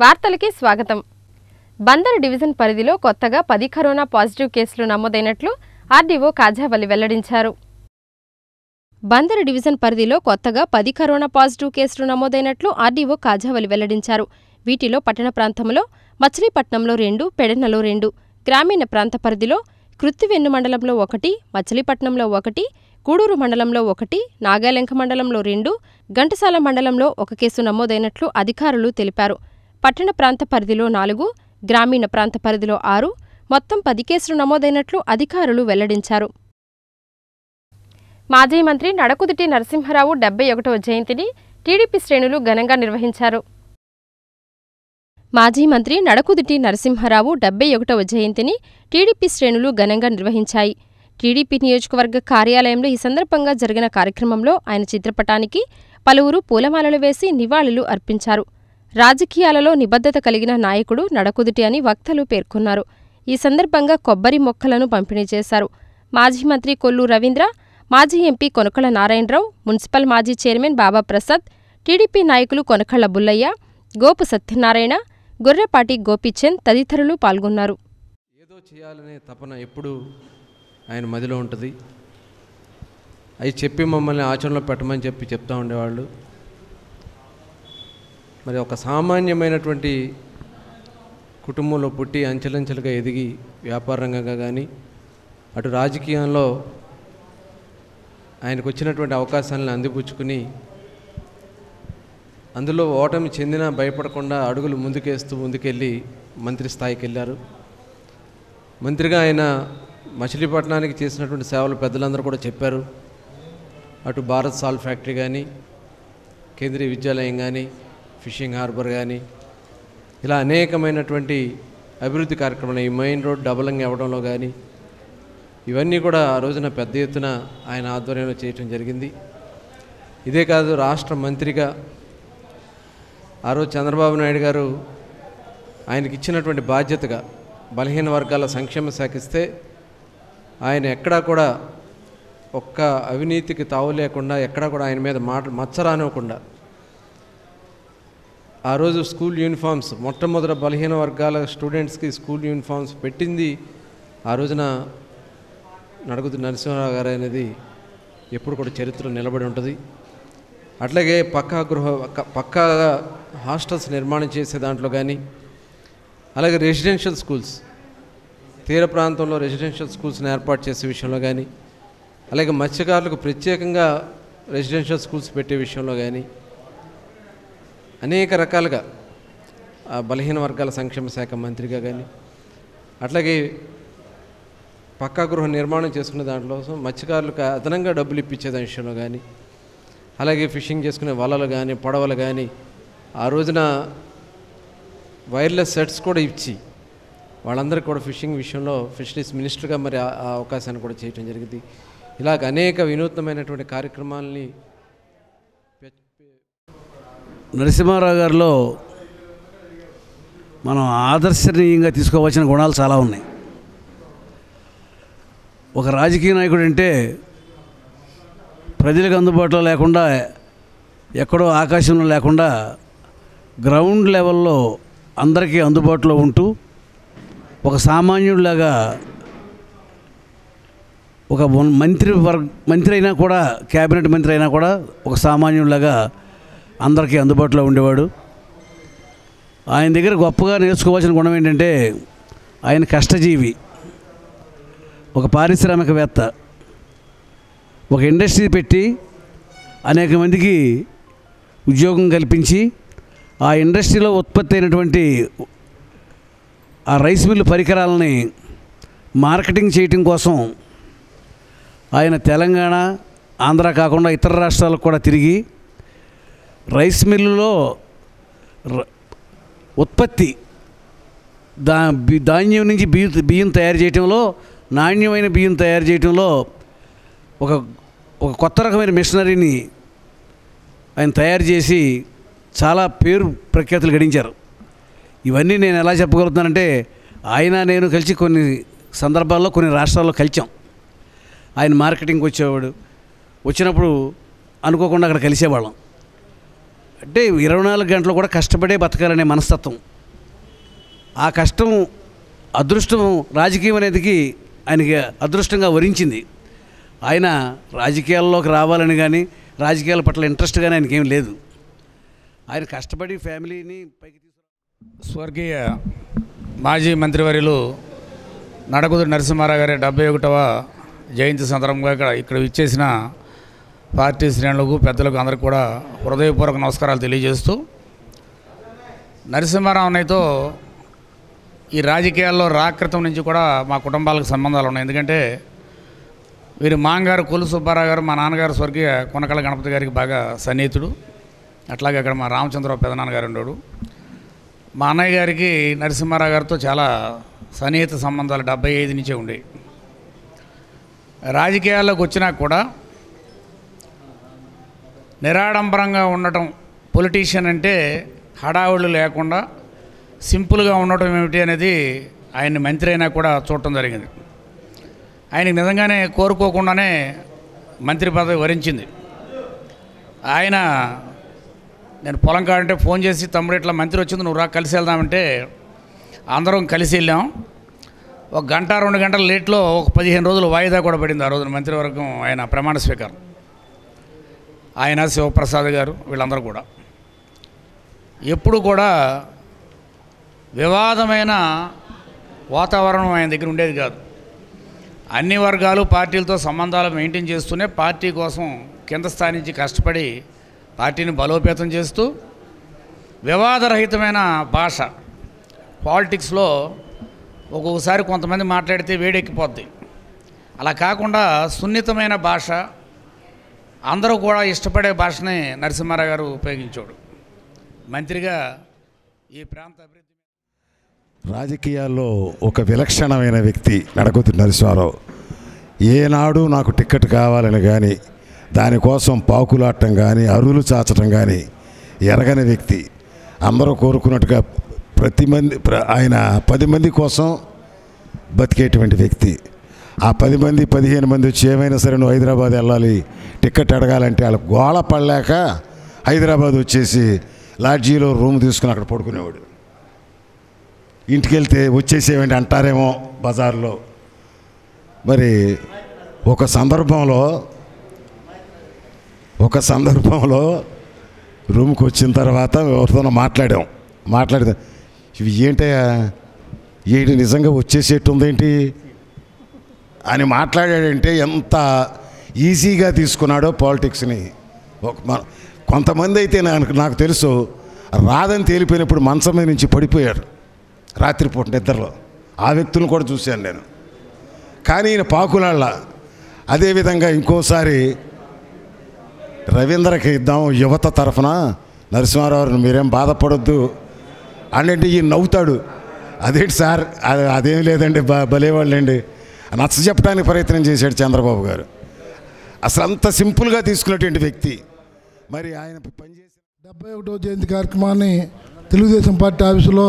వార్తలకి స్వాగతం. బందర్ డివిజన్ పరిధిలో కొత్తగా పది కరోనా పాజిటివ్ కేసులు నమోదైనట్లు ఆర్డీఓ కాజావల్లి వెల్లడించారు. బందర్ డివిజన్ పరిధిలో కొత్తగా పది కరోనా పాజిటివ్ కేసులు నమోదైనట్లు ఆర్డీఓ కాజావలి వెల్లడించారు. వీటిలో పట్టణ ప్రాంతంలో మచిలీపట్నంలో రెండు పెడనలో రెండు గ్రామీణ ప్రాంత పరిధిలో కృత్తివెన్ను మండలంలో ఒకటి మచిలీపట్నంలో ఒకటి కూడూరు మండలంలో ఒకటి నాగాలెంక మండలంలో రెండు ఘంటసాల మండలంలో ఒక కేసు నమోదైనట్లు అధికారులు తెలిపారు. పట్టణ ప్రాంత పరిధిలో నాలుగు గ్రామీణ ప్రాంత పరిధిలో ఆరు మొత్తం పది కేసులు నమోదైనట్లు అధికారులు వెల్లడించారు. మాజీ మంత్రి నడకుదిటి నరసింహరావు డెబ్బై ఒకటవ జయంతిని టీడీపీ శ్రేణులు ఘనంగా నిర్వహించారు. మాజీ మంత్రి నడకుదిటి నరసింహారావు డెబ్బై ఒకటవ జయంతిని టీడీపీ శ్రేణులు ఘనంగా నిర్వహించాయి. టీడీపీ నియోజకవర్గ కార్యాలయంలో ఈ సందర్భంగా జరిగిన కార్యక్రమంలో ఆయన చిత్రపటానికి పలువురు పూలమాలలు వేసి నివాళులు అర్పించారు. రాజకీయాలలో నిబద్ధత కలిగిన నాయకుడు నడకుదిటి అని వక్తలు పేర్కొన్నారు. ఈ సందర్భంగా కొబ్బరి మొక్కలను పంపిణీ చేశారు. మాజీ మంత్రి కొల్లు రవీంద్ర మాజీ ఎంపీ కొనకళ్ళ నారాయణరావు మున్సిపల్ మాజీ చైర్మన్ బాబా ప్రసాద్ టీడీపీ నాయకులు కొనకళ్ళ బుల్లయ్య గోపు సత్యనారాయణ గొర్రెపాటి గోపీచంద్ తదితరులు పాల్గొన్నారు. ఏదో చేయాలనే తపన ఎప్పుడు ఆయన మదిలో ఉంటుంది. అవి చెప్పి మమ్మల్ని ఆచరణలో పెట్టమని చెప్పి చెప్తా ఉండేవాళ్ళు. మరి ఒక సామాన్యమైనటువంటి కుటుంబంలో పుట్టి అంచెలంచెలుగా ఎదిగి వ్యాపార రంగంగా కానీ అటు రాజకీయంలో ఆయనకు వచ్చినటువంటి అవకాశాలను అందిపుచ్చుకుని అందులో ఓటమి చెందినా భయపడకుండా అడుగులు ముందుకేస్తూ ముందుకెళ్ళి మంత్రి స్థాయికి వెళ్ళారు. మంత్రిగా ఆయన మచిలీపట్నానికి చేసినటువంటి సేవలు పెద్దలందరూ కూడా చెప్పారు. అటు భారత్ సాల్ ఫ్యాక్టరీ కానీ కేంద్రీయ విద్యాలయం కానీ ఫిషింగ్ హార్బర్ కానీ ఇలా అనేకమైనటువంటి అభివృద్ధి కార్యక్రమాలు ఈ మెయిన్ రోడ్ డబలింగ్ అవ్వడంలో కానీ ఇవన్నీ కూడా ఆ రోజున పెద్ద ఎత్తున ఆయన ఆధ్వర్యంలో చేయటం జరిగింది. ఇదే కాదు రాష్ట్ర మంత్రిగా ఆ రోజు చంద్రబాబు నాయుడు గారు ఆయనకి ఇచ్చినటువంటి బాధ్యతగా బలహీన వర్గాల సంక్షేమ శాఖ ఇస్తే ఆయన ఎక్కడా కూడా ఒక్క అవినీతికి తావు లేకుండా ఎక్కడా కూడా ఆయన మీద మాట మచ్చరానివ్వకుండా ఆ రోజు స్కూల్ యూనిఫామ్స్ మొట్టమొదట బలహీన వర్గాల స్టూడెంట్స్కి స్కూల్ యూనిఫామ్స్ పెట్టింది. ఆ రోజున నడుగుతు నరసింహారావు గారు అనేది ఎప్పుడు కూడా చరిత్రలో నిలబడి ఉంటుంది. అట్లాగే పక్కా గృహ పక్క- హాస్టల్స్ నిర్మాణం చేసే దాంట్లో కానీ అలాగే రెసిడెన్షియల్ స్కూల్స్ తీర ప్రాంతంలో రెసిడెన్షియల్ స్కూల్స్ని ఏర్పాటు చేసే విషయంలో కానీ అలాగే మత్స్యకారులకు ప్రత్యేకంగా రెసిడెన్షియల్ స్కూల్స్ పెట్టే విషయంలో కానీ అనేక రకాలుగా బలహీన వర్గాల సంక్షేమ శాఖ మంత్రిగా కానీ అట్లాగే పక్కా గృహ నిర్మాణం చేసుకునే దాంట్లో మత్స్యకారులకు అదనంగా డబ్బులు ఇప్పించే దాని విషయంలో కానీ అలాగే ఫిషింగ్ చేసుకునే వలలు కానీ పడవలు కానీ ఆ రోజున వైర్లెస్ సెట్స్ కూడా ఇచ్చి వాళ్ళందరికీ కూడా ఫిషింగ్ విషయంలో ఫిషరీస్ మినిస్టర్గా మరి ఆ అవకాశాన్ని కూడా చేయటం జరిగింది. ఇలాగ అనేక వినూత్నమైనటువంటి కార్యక్రమాలని నరసింహారావు గారిలో మనం ఆదర్శనీయంగా తీసుకోవాల్సిన గుణాలు చాలా ఉన్నాయి. ఒక రాజకీయ నాయకుడు అంటే ప్రజలకు అందుబాటులో లేకుండా ఎక్కడో ఆకాశంలో లేకుండా గ్రౌండ్ లెవెల్లో అందరికీ అందుబాటులో ఉంటూ ఒక సామాన్యుడిలాగా ఒక మంత్రి వర్గ మంత్రి అయినా కూడా క్యాబినెట్ మంత్రి అయినా కూడా ఒక సామాన్యుడిలాగా అందరికీ అందుబాటులో ఉండేవాడు. ఆయన దగ్గర గొప్పగా నేర్చుకోవాల్సిన గుణం ఏంటంటే ఆయన కష్టజీవి ఒక పారిశ్రామికవేత్త ఒక ఇండస్ట్రీ పెట్టి అనేక మందికి ఉద్యోగం కల్పించి ఆ ఇండస్ట్రీలో ఉత్పత్తి అయినటువంటి ఆ రైస్ మిల్లు పరికరాలని మార్కెటింగ్ చేయటం కోసం ఆయన తెలంగాణ ఆంధ్ర కాకుండా ఇతర రాష్ట్రాలకు కూడా తిరిగి రైస్ మిల్లులో ర- ఉత్పత్తి దా ధాన్యం నుంచి బియ్యం బియ్యం తయారు చేయటంలో నాణ్యమైన బియ్యం తయారు చేయటంలో ఒక ఒక కొత్త రకమైన మిషనరీని ఆయన తయారు చేసి చాలా పేరు ప్రఖ్యాతులు గడించారు. ఇవన్నీ నేను ఎలా చెప్పగలుగుతానంటే ఆయన నేను కలిసి కొన్ని సందర్భాల్లో కొన్ని రాష్ట్రాల్లో కలిసాం ఆయన మార్కెటింగ్కి వచ్చేవాడు. వచ్చినప్పుడు అనుకోకుండా అక్కడ కలిసేవాళ్ళం. అంటే ఇరవై నాలుగు గంటలు కూడా కష్టపడే బతకాలనే మనస్తత్వం. ఆ కష్టం అదృష్టం రాజకీయం అనేదికి ఆయనకి అదృష్టంగా వరించింది. ఆయన రాజకీయాల్లోకి రావాలని కానీ రాజకీయాల పట్ల ఇంట్రెస్ట్ కానీ ఆయనకేం లేదు. ఆయన కష్టపడి ఫ్యామిలీని పైకి స్వర్గీయ మాజీ మంత్రివర్యులు నడకుదురు నరసింహారావు గారి డెబ్బై ఒకటవ జయంతి సందర్భంగా ఇక్కడ ఇక్కడ ఇచ్చేసిన పార్టీ శ్రేణులకు పెద్దలకు అందరికి కూడా హృదయపూర్వక నమస్కారాలు తెలియజేస్తూ నరసింహారావునయ్యతో ఈ రాజకీయాల్లో రాకృతం నుంచి కూడా మా కుటుంబాలకు సంబంధాలు ఉన్నాయి. ఎందుకంటే వీరి మాంగారు కొలు సుబ్బారావు గారు మా నాన్నగారు స్వర్గీయ కొనకళ్ళ గణపతి గారికి బాగా సన్నిహితుడు. అట్లాగే అక్కడ మా రామచంద్రరావు పెదనాన్నగారు ఉండడు మా అన్నయ్య గారికి నరసింహారావు గారితో చాలా సన్నిహిత సంబంధాలు డెబ్బై ఐదు నుంచే ఉండేవి రాజకీయాల్లోకి వచ్చినా కూడా నిరాడంబరంగా ఉండటం పొలిటీషియన్ అంటే హడావుళ్ళు లేకుండా సింపుల్గా ఉండటం ఏమిటి అనేది ఆయన్ని మంత్రి అయినా కూడా చూడటం జరిగింది. ఆయనకి నిజంగానే కోరుకోకుండానే మంత్రి పదవి వరించింది. ఆయన నేను పొలం కాడంటే ఫోన్ చేసి తమ్ముడు ఇట్లా మంత్రి వచ్చింది నువ్వు రా కలిసి వెళ్దామంటే అందరం కలిసి వెళ్ళాం. ఒక గంట రెండు గంటల లేట్లో ఒక పదిహేను రోజులు వాయిదా కూడా పడింది ఆ రోజున మంత్రివర్గం ఆయన ప్రమాణ స్వీకారం. ఆయన శివప్రసాద్ గారు వీళ్ళందరూ కూడా. ఎప్పుడు కూడా వివాదమైన వాతావరణం ఆయన దగ్గర ఉండేది కాదు. అన్ని వర్గాలు పార్టీలతో సంబంధాలు మెయింటైన్ చేస్తూనే పార్టీ కోసం కింద స్థాయి నుంచి కష్టపడి పార్టీని బలోపేతం చేస్తూ వివాదరహితమైన భాష పాలిటిక్స్లో ఒక్కొక్కసారి కొంతమంది మాట్లాడితే వేడెక్కిపోద్ది. అలా కాకుండా సున్నితమైన భాష అందరూ కూడా ఇష్టపడే భాషనే నరసింహారావు గారు ఉపయోగించాడు మంత్రిగా ఈ ప్రాంత అభివృద్ధి రాజకీయాల్లో ఒక విలక్షణమైన వ్యక్తి నడకుతు నరసింహారావు. ఏనాడు నాకు టిక్కెట్ కావాలని కానీ దానికోసం పాకులాడటం కానీ అరువులు చాచటం కానీ ఎరగని వ్యక్తి. అందరూ కోరుకున్నట్టుగా ప్రతి మంది ప్ర- ఆయన పది మంది కోసం బతికేటువంటి వ్యక్తి. ఆ పది మంది పదిహేను మంది వచ్చి ఏమైనా సరే నువ్వు హైదరాబాద్ వెళ్ళాలి టిక్కెట్ అడగాలంటే వాళ్ళ గోళ పడలేక హైదరాబాద్ వచ్చేసి లాడ్జీలో రూమ్ తీసుకుని అక్కడ పడుకునేవాడు. ఇంటికి వెళ్తే వచ్చేసేవండి అంటారేమో బజార్లో. మరి ఒక సందర్భంలో ఒక సందర్భంలో రూమ్కి వచ్చిన తర్వాత ఎవరితోనో మాట్లాడాం. మాట్లాడితే ఇవి ఏంటయ్యా? ఏంటి నిజంగా వచ్చేసేట్టు ఉందేంటి అని మాట్లాడాడంటే ఎంత ఈజీగా తీసుకున్నాడో పాలిటిక్స్ని. ఒక కొంతమంది అయితే నాకు నాకు తెలుసు రాదని తేలిపోయినప్పుడు మంచం మీద నుంచి పడిపోయారు రాత్రిపూట నిద్రలో. ఆ వ్యక్తులను కూడా చూశాను నేను. కానీ ఈయన పాకులాళ్ళ అదేవిధంగా ఇంకోసారి రవీంద్రకి ఇద్దాం యువత తరఫున నరసింహారావు మీరేం బాధపడొద్దు అంటే ఈయన నవ్వుతాడు. అదేంటి సార్ అది అదేం లేదండి బ భలేవాళ్ళండి. నచ్చ చెప్పడానికి ప్రయత్నం చేశాడు చంద్రబాబు గారు. అసలు అంత సింపుల్గా తీసుకున్నటువంటి వ్యక్తి. మరి ఆయన పనిచేసిన డెబ్బై ఒకటో జయంతి కార్యక్రమాన్ని తెలుగుదేశం పార్టీ ఆఫీసులో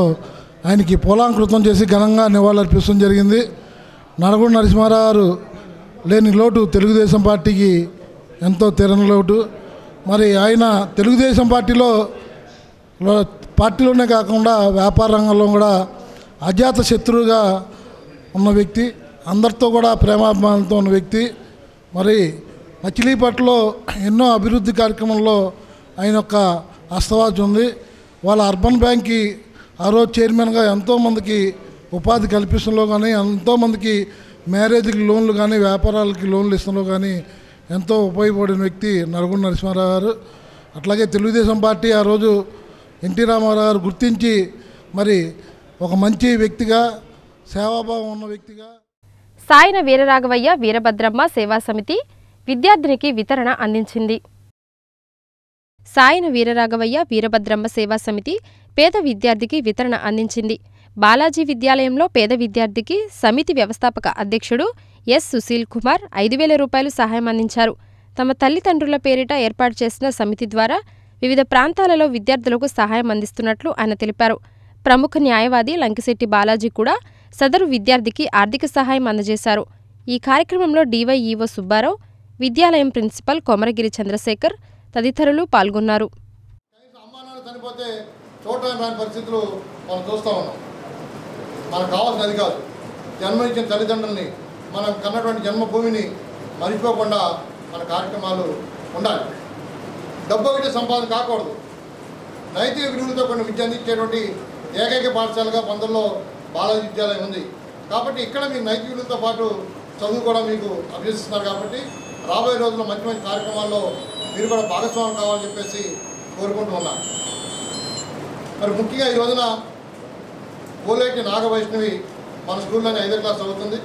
ఆయనకి పొలాంకృతం చేసి ఘనంగా నివాళులర్పించడం జరిగింది. నడగొండ నరసింహారావు గారు లేని లోటు తెలుగుదేశం పార్టీకి ఎంతో తీరని లోటు. మరి ఆయన తెలుగుదేశం పార్టీలో పార్టీలోనే కాకుండా వ్యాపార రంగంలో కూడా అజాత శత్రువుగా ఉన్న వ్యక్తి. అందరితో కూడా ప్రేమాభిమానంతో ఉన్న వ్యక్తి. మరి మచిలీపట్లో ఎన్నో అభివృద్ధి కార్యక్రమంలో ఆయన యొక్క హస్తవాచి ఉంది. వాళ్ళ అర్బన్ బ్యాంక్కి ఆ రోజు చైర్మన్గా ఎంతోమందికి ఉపాధి కల్పిస్తున్నలో కానీ ఎంతోమందికి మ్యారేజ్కి లోన్లు కానీ వ్యాపారాలకి లోన్లు ఇష్టంలో కానీ ఎంతో ఉపయోగపడిన వ్యక్తి నల్గొండ నరసింహారావు గారు. అట్లాగే తెలుగుదేశం పార్టీ ఆ రోజు ఎన్టీ రామారావు గారు గుర్తించి మరి ఒక మంచి వ్యక్తిగా సేవాభావం ఉన్న వ్యక్తిగా సాయన వీరరాఘవయ్య వీరభద్రమ్మ సేవా సమితి విద్యార్థినికి వితరణ అందించింది. సాయన వీరరాఘవయ్య వీరభద్రమ్మ సేవా సమితి పేద విద్యార్థికి వితరణ అందించింది. బాలాజీ విద్యాలయంలో పేద విద్యార్థికి సమితి వ్యవస్థాపక అధ్యక్షుడు ఎస్. సుశీల్ కుమార్ ఐదు వేల రూపాయలు సహాయం అందించారు. తమ తల్లిదండ్రుల పేరిట ఏర్పాటు చేసిన సమితి ద్వారా వివిధ ప్రాంతాలలో విద్యార్థులకు సహాయం అందిస్తున్నట్లు ఆయన తెలిపారు. ప్రముఖ న్యాయవాది లంకిశెట్టి బాలాజీ కూడా సదరు విద్యార్థికి ఆర్థిక సహాయం అందజేశారు. ఈ కార్యక్రమంలో డివైఈఓ సుబ్బారావు విద్యాలయం ప్రిన్సిపల్ కొమరగిరి చంద్రశేఖర్ తదితరులు పాల్గొన్నారు. పరిస్థితులు మనం చూస్తూ ఉన్నాం. మనకు కావాల్సిన అది కాదు. జన్మనిచ్చిన తల్లిదండ్రుల్ని మనం కన్నటువంటి జన్మభూమిని మర్చిపోకుండా మన కార్యక్రమాలు ఉండాలి. డబ్బు ఒకటి సంపాదన కాకూడదు. నైతిక విలువలతో కొన్ని విద్య అందించేటువంటి ఏకైక పాఠశాలగా పంతొమ్మిదిలో బాలాజీ విద్యాలయం ఉంది. కాబట్టి ఇక్కడ మీ నైపుణ్యులతో పాటు చదువు కూడా మీకు అభ్యసిస్తున్నారు కాబట్టి రాబోయే రోజుల్లో మంచి మంచి కార్యక్రమాల్లో మీరు కూడా భాగస్వామ్యం కావాలని చెప్పేసి కోరుకుంటూ ఉన్నాను మరి ముఖ్యంగా ఈ రోజున పోలేటి నాగవైష్ణవి మన స్కూల్లోనే ఐదో క్లాస్ చదువుతుంది.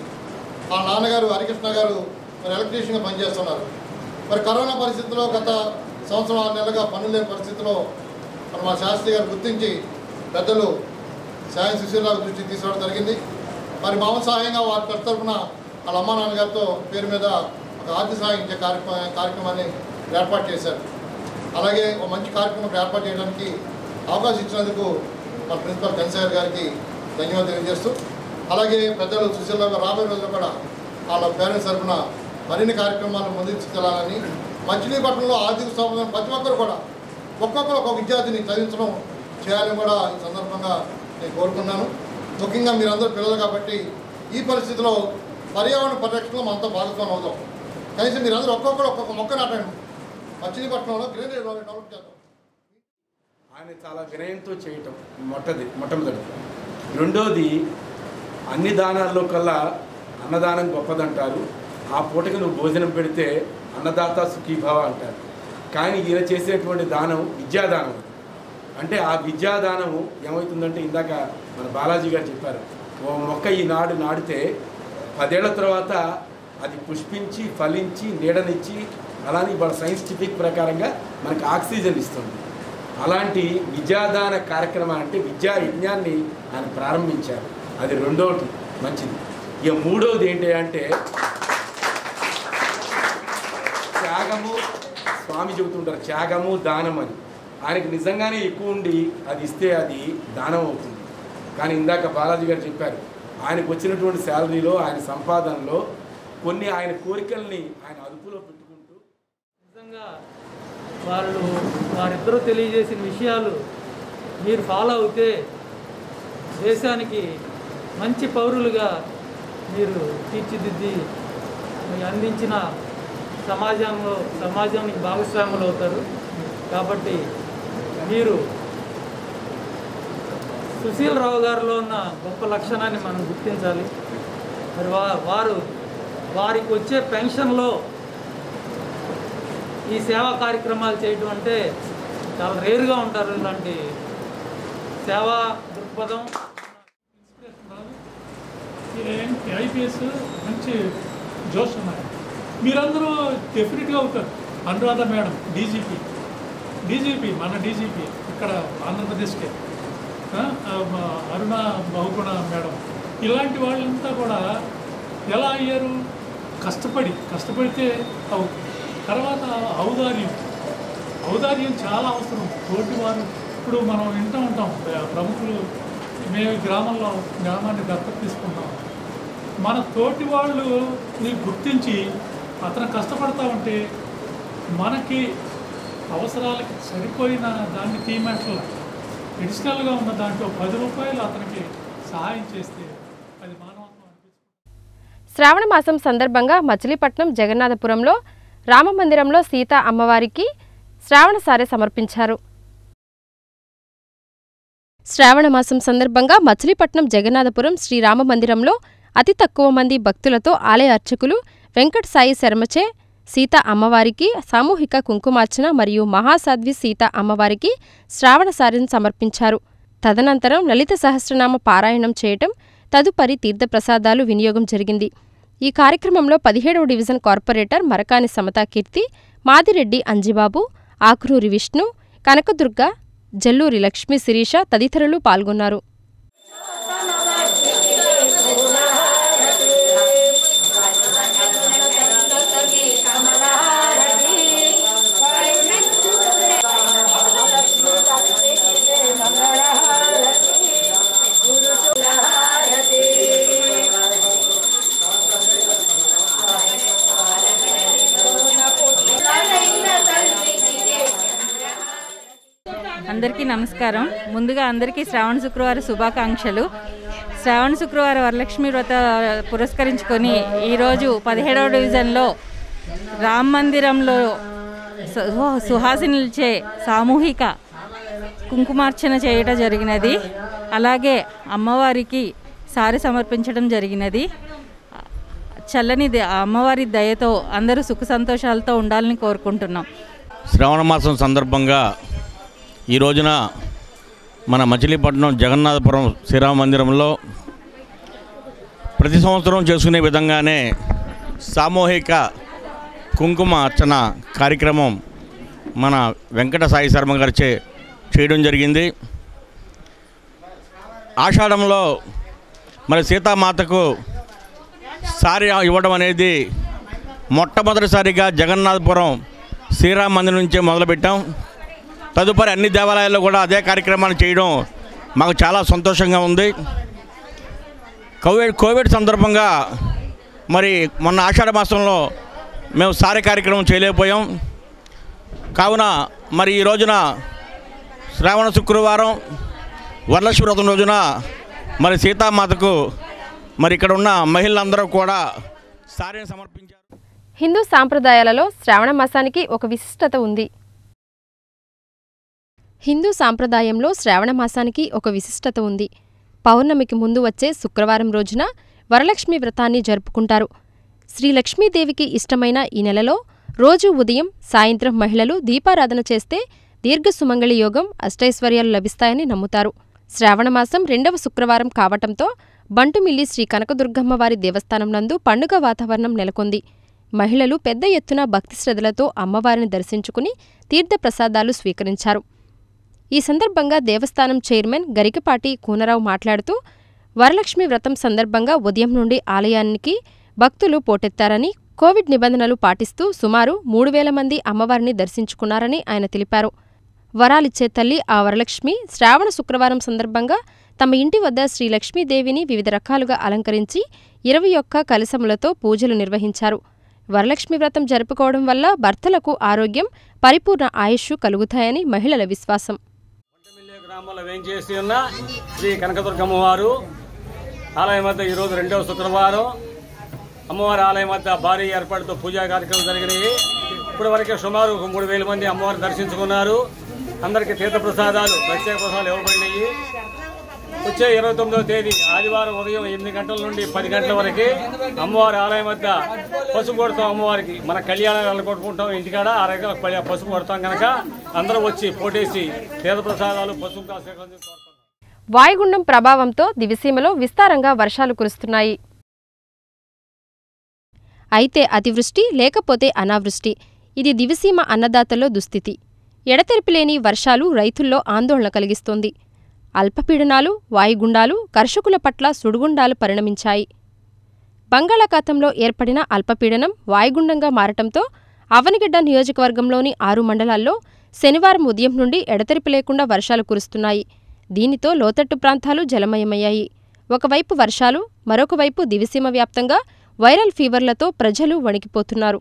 ఆ నాన్నగారు హరికృష్ణ గారు మరి ఎలక్ట్రీషియన్గా పనిచేస్తున్నారు. మరి కరోనా పరిస్థితుల్లో గత సంవత్సరం ఆరు నెలలుగా పనులు లేని పరిస్థితిలో మరి మా శాస్త్రి గారు గుర్తించి పెద్దలు సాయం శిశురావు దృష్టికి తీసుకోవడం జరిగింది. మరి మామ సహాయంగా వారి ఖర్చు తరఫున వాళ్ళ అమ్మా నాన్నగారితో పేరు మీద ఒక ఆర్థిక సహాయం ఇచ్చే కార్యక్రమ కార్యక్రమాన్ని ఏర్పాటు చేశారు. అలాగే ఒక మంచి కార్యక్రమం ఏర్పాటు చేయడానికి అవకాశం ఇచ్చినందుకు మా ప్రిన్సిపల్ గన్సాగర్ గారికి ధన్యవాదాలు తెలియజేస్తూ అలాగే పెద్దలు సుశీల రాబోయే రోజుల్లో కూడా వాళ్ళ పేరెంట్స్ తరఫున మరిన్ని కార్యక్రమాలు ముందుకెళ్ళాలని మచిలీపట్నంలో ఆర్థిక స్థాపన ప్రతి ఒక్కరు కూడా ఒక్కొక్కరు ఒక విద్యార్థిని చదివించడం చేయాలని కూడా ఈ సందర్భంగా నేను కోరుకున్నాను. ముఖ్యంగా మీరందరూ పిల్లలు కాబట్టి ఈ పరిస్థితిలో పర్యావరణ పరిరక్షణలో మనతో భాగస్వామి అవుతాం కనీసం మీరందరూ ఒక్కొక్కరు ఒక్కొక్క మొక్క నాటండి. మచిలీపట్నంలో గ్రీనరీ డెవలప్ చేద్దాం. ఆయన చాలా వినయంతో చేయటం మొట్టది మొట్టమొదటి రెండోది అన్ని దానాల్లో కల్లా అన్నదానం గొప్పదంటారు. ఆ పూటకి నువ్వు భోజనం పెడితే అన్నదాత సుఖీభావ అంటారు. కానీ ఈయన చేసేటువంటి దానం విద్యాదానం. అంటే ఆ విద్యాదానము ఏమవుతుందంటే ఇందాక మన బాలాజీ గారు చెప్పారు ఓ మొక్క ఈనాడు నాటితే పదేళ్ళ తర్వాత అది పుష్పించి ఫలించి నీడనిచ్చి అలానే వాళ్ళ సైంటిఫిక్ ప్రకారంగా మనకు ఆక్సిజన్ ఇస్తుంది. అలాంటి విద్యాదాన కార్యక్రమం అంటే విద్యా యజ్ఞాన్ని ఆయన ప్రారంభించారు. అది రెండోటి మంచిది. ఇక మూడోది ఏంటి అంటే త్యాగము స్వామి చెబుతుంటారు త్యాగము దానం అని ఆయనకి నిజంగానే ఎక్కువ ఉండి అది ఇస్తే అది దానం అవుతుంది. కానీ ఇందాక బాలాజీ గారు చెప్పారు ఆయనకు వచ్చినటువంటి శాలరీలో ఆయన సంపాదనలో కొన్ని ఆయన కోరికల్ని ఆయన అదుపులో పెట్టుకుంటూ నిజంగా వాళ్ళు వారిద్దరూ తెలియజేసిన విషయాలు మీరు ఫాలో అవుతే దేశానికి మంచి పౌరులుగా మీరు తీర్చిదిద్ది అందించిన సమాజంలో సమాజానికి భాగస్వాములు అవుతారు. కాబట్టి మీరు సుశీల్ రావు గారిలో ఉన్న గొప్ప లక్షణాన్ని మనం గుర్తించాలి. మరి వారు వారికి వచ్చే పెన్షన్లో ఈ సేవా కార్యక్రమాలు చేయడం అంటే చాలా రేరుగా ఉంటారు ఇలాంటి సేవా దృక్పథం. ఐపీఎస్ మంచి జోష్ ఉన్నాయి మీరందరూ డెఫినెట్గా అవుతారు. Anuradha madam DGP. డీజీపీ మన డీజీపీ ఇక్కడ ఆంధ్రప్రదేశ్కే. అరుణ బహుగుణ మేడం. ఇలాంటి వాళ్ళంతా కూడా ఎలా అయ్యారు? కష్టపడి కష్టపడితే అవు తర్వాత ఔదార్యం. ఔదార్యం చాలా అవసరం. తోటి వారు ఇప్పుడు మనం వింటూ ఉంటాం ప్రముఖులు మేము గ్రామంలో గ్రామాన్ని దత్తత తీసుకున్నాం. మన తోటి వాళ్ళు గుర్తించి అతను కష్టపడతా ఉంటే మనకి అవసరాలకి సరిపోయిన దాన్ని తీయమంటల అడిషనల్గా ఉన్న దాంట్లో పది రూపాయలు అతనికి సహాయం చేస్తే అది మానవత్వం శ్రావణ మాసం సందర్భంగా మచిలీపట్నం జగన్నాథపురంలో రామమందిరంలో సీత అమ్మవారికి శ్రావణ సారె సమర్పించారు. శ్రావణ మాసం సందర్భంగా మచిలీపట్నం జగన్నాథపురం శ్రీరామ మందిరంలో అతి తక్కువ మంది భక్తులతో ఆలయ అర్చకులు వెంకట సాయి శర్మచే సీత అమ్మవారికి సామూహిక కుంకుమార్చన మరియు మహాసాధ్వి సీత అమ్మవారికి శ్రావణ సారిని సమర్పించారు. తదనంతరం లలిత సహస్రనామ పారాయణం చేయటం తదుపరి తీర్థప్రసాదాలు వినియోగం జరిగింది. ఈ కార్యక్రమంలో పదిహేడవ డివిజన్ కార్పొరేటర్ మరకాని సమతాకీర్తి మాదిరెడ్డి అంజిబాబు ఆకునూరి విష్ణు కనకదుర్గ జల్లూరి లక్ష్మీ శిరీష తదితరులు పాల్గొన్నారు. అందరికీ నమస్కారం. ముందుగా అందరికీ శ్రావణ శుక్రవారం శుభాకాంక్షలు. శ్రావణ శుక్రవారం వరలక్ష్మి వ్రత పురస్కరించుకొని ఈరోజు పదిహేడవ డివిజన్లో రామ్ మందిరంలో సుహాసినిచే సామూహిక కుంకుమార్చన చేయటం జరిగినది. అలాగే అమ్మవారికి సారి సమర్పించడం జరిగినది. చల్లని అమ్మవారి దయతో అందరూ సుఖ సంతోషాలతో ఉండాలని కోరుకుంటున్నాం. శ్రావణ మాసం సందర్భంగా ఈ రోజున మన మచిలీపట్నం జగన్నాథపురం శ్రీరామ మందిరంలో ప్రతి సంవత్సరం చేసుకునే విధంగానే సామూహిక కుంకుమ అర్చన కార్యక్రమం మన వెంకట సాయి శర్మ గారిచే చేయడం జరిగింది. ఆషాఢంలో మరి సీతామాతకు సారీ ఇవ్వడం అనేది మొట్టమొదటిసారిగా జగన్నాథపురం శ్రీరామ మందిర్ నుంచే మొదలుపెట్టాం. తదుపరి అన్ని దేవాలయాల్లో కూడా అదే కార్యక్రమాన్ని చేయడం మాకు చాలా సంతోషంగా ఉంది. కోవిడ్ కోవిడ్ సందర్భంగా మరి మొన్న ఆషాఢ మాసంలో మేము సారీ కార్యక్రమం చేయలేకపోయాం. కావున మరి ఈ రోజున శ్రావణ శుక్రవారం వరలక్ష్మి వ్రతం రోజున మరి సీతామాతకు మరి ఇక్కడ ఉన్న మహిళలందరూ కూడా సారీని సమర్పించారు. హిందూ సాంప్రదాయాలలో శ్రావణ మాసానికి ఒక విశిష్టత ఉంది. హిందూ సాంప్రదాయంలో శ్రావణ మాసానికి ఒక విశిష్టత ఉంది. పౌర్ణమికి ముందు వచ్చే శుక్రవారం రోజున వరలక్ష్మి వ్రతాన్ని జరుపుకుంటారు. శ్రీ లక్ష్మీదేవికి ఇష్టమైన ఈ నెలలో రోజు ఉదయం సాయంత్రం మహిళలు దీపారాధన చేస్తే దీర్ఘ సుమంగళి యోగం అష్టైశ్వర్యాలు లభిస్తాయని నమ్ముతారు. శ్రావణమాసం రెండవ శుక్రవారం కావటంతో బంటుమిల్లి శ్రీ కనకదుర్గమ్మవారి దేవస్థానం నందు పండుగ వాతావరణం నెలకొంది. మహిళలు పెద్ద ఎత్తున భక్తి శ్రద్ధలతో అమ్మవారిని దర్శించుకుని తీర్థప్రసాదాలు స్వీకరించారు. ఈ సందర్భంగా దేవస్థానం చైర్మన్ గరికపాటి కూనరావు మాట్లాడుతూ వరలక్ష్మి వ్రతం సందర్భంగా ఉదయం నుండి ఆలయానికి భక్తులు పోటెత్తారని కోవిడ్ నిబంధనలు పాటిస్తూ సుమారు మూడు వేల మంది అమ్మవారిని దర్శించుకున్నారని ఆయన తెలిపారు. వరాలిచ్చే తల్లి ఆ వరలక్ష్మి. శ్రావణ శుక్రవారం సందర్భంగా తమ ఇంటి వద్ద శ్రీ లక్ష్మీదేవిని వివిధ రకాలుగా అలంకరించి ఇరవై ఒక్క కలశములతో పూజలు నిర్వహించారు. వరలక్ష్మి వ్రతం జరుపుకోవడం వల్ల భర్తలకు ఆరోగ్యం పరిపూర్ణ ఆయుష్ కలుగుతాయని మహిళల విశ్వాసం. గ్రామంలో ఉన్న శ్రీ కనకదుర్గమ్మ వారు ఆలయం వద్ద ఈరోజు రెండవ శుక్రవారం అమ్మవారి ఆలయం వద్ద భారీ ఏర్పాటుతో పూజా కార్యక్రమం జరిగినాయి. ఇప్పటి వరకే సుమారు ఒక మూడు వేల మంది అమ్మవారిని దర్శించుకున్నారు. అందరికీ తీర్థప్రసాదాలు ప్రత్యేక ప్రసాదాలు ఇవ్వబడినాయి. వచ్చే ఇరవై తొమ్మిదవ తేదీ ఆదివారం ఉదయం ఎనిమిది గంటల నుండి పది గంటల వరకు అమ్మవారి ఆలయం వద్ద పసుపు కొడతాం అమ్మవారికి. మన కళ్యాణాలు కొట్టుకుంటాం ఇంటికాడ ఆ రకంగా పసుపు కొడతాం కనుక అందరూ వచ్చి పోటేసి తీర్థప్రసాదాలు పసుపు వాయుగుండం ప్రభావంతో దివిసీమలో విస్తారంగా వర్షాలు కురుస్తున్నాయి. అయితే అతివృష్టి లేకపోతే అనావృష్టి. ఇది దివిసీమ అన్నదాతల్లో దుస్థితి. ఎడతెరిపిలేని వర్షాలు రైతుల్లో ఆందోళన కలిగిస్తోంది. అల్పపీడనాలు వాయుగుండాలు కర్షకుల పట్ల సుడిగుండాలు పరిణమించాయి. బంగాళాఖాతంలో ఏర్పడిన అల్పపీడనం వాయుగుండంగా మారటంతో అవనిగడ్డ నియోజకవర్గంలోని ఆరు మండలాల్లో శనివారం ఉదయం నుండి ఎడతెరిపి లేకుండా వర్షాలు కురుస్తున్నాయి. దీనితో లోతట్టు ప్రాంతాలు జలమయమయ్యాయి. ఒకవైపు వర్షాలు మరొకవైపు దివిసీమ వ్యాప్తంగా వైరల్ ఫీవర్లతో ప్రజలు వణికిపోతున్నారు.